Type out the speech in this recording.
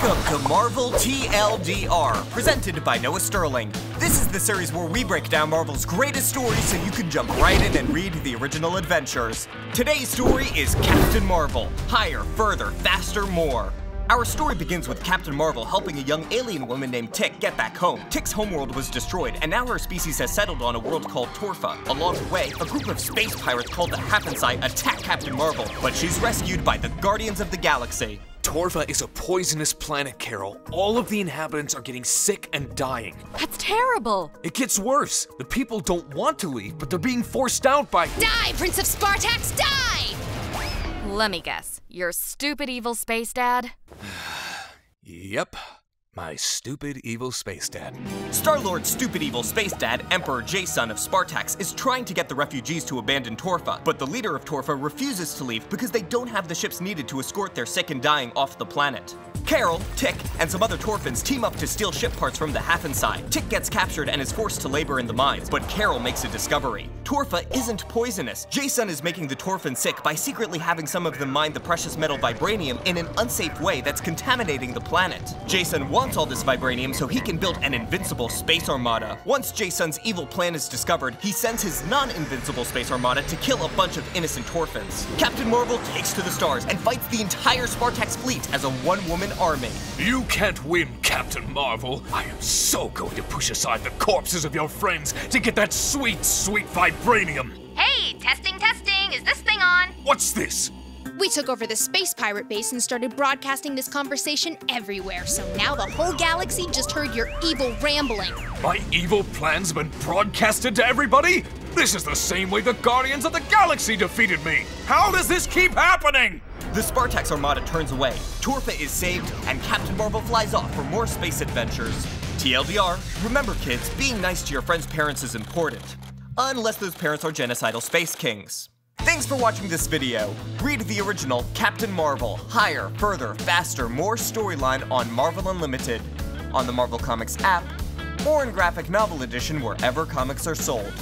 Welcome to Marvel TLDR, presented by Noah Sterling. This is the series where we break down Marvel's greatest stories so you can jump right in and read the original adventures. Today's story is Captain Marvel Higher, Further, Faster, More. Our story begins with Captain Marvel helping a young alien woman named Tic get back home. Tic's homeworld was destroyed, and now her species has settled on a world called Torfa. Along the way, a group of space pirates called the Happensai attack Captain Marvel, but she's rescued by the Guardians of the Galaxy. Torfa is a poisonous planet, Carol. All of the inhabitants are getting sick and dying. That's terrible. It gets worse. The people don't want to leave, but they're being forced out by. Die, Prince of Spartax, die! Let me guess. Your stupid evil space dad? Yep. My stupid evil space dad. Star-Lord's stupid evil space dad, Emperor J'son of Spartax, is trying to get the refugees to abandon Torfa, but the leader of Torfa refuses to leave because they don't have the ships needed to escort their sick and dying off the planet. Carol, Tic, and some other Torfans team up to steal ship parts from the Haffensai. Tic gets captured and is forced to labor in the mines, but Carol makes a discovery. Torfa isn't poisonous. J'son is making the Torfans sick by secretly having some of them mine the precious metal vibranium in an unsafe way that's contaminating the planet. J'son wants all this vibranium so he can build an invincible space armada. Once J'son's evil plan is discovered, he sends his non-invincible space armada to kill a bunch of innocent Torfans. Captain Marvel takes to the stars and fights the entire Spartax fleet as a one-woman army. You can't win, Captain Marvel. I am so going to push aside the corpses of your friends to get that sweet, sweet vibranium. Hey, testing, testing, is this thing on? What's this? We took over the space pirate base and started broadcasting this conversation everywhere, so now the whole galaxy just heard your evil rambling. My evil plans have been broadcasted to everybody? This is the same way the Guardians of the Galaxy defeated me. How does this keep happening? The Spartax Armada turns away, Torfa is saved, and Captain Marvel flies off for more space adventures. TLDR, remember kids, being nice to your friends' parents is important. Unless those parents are genocidal space kings. Thanks for watching this video. Read the original Captain Marvel, Higher, Further, Faster, More storyline on Marvel Unlimited, on the Marvel Comics app, or in graphic novel edition wherever comics are sold.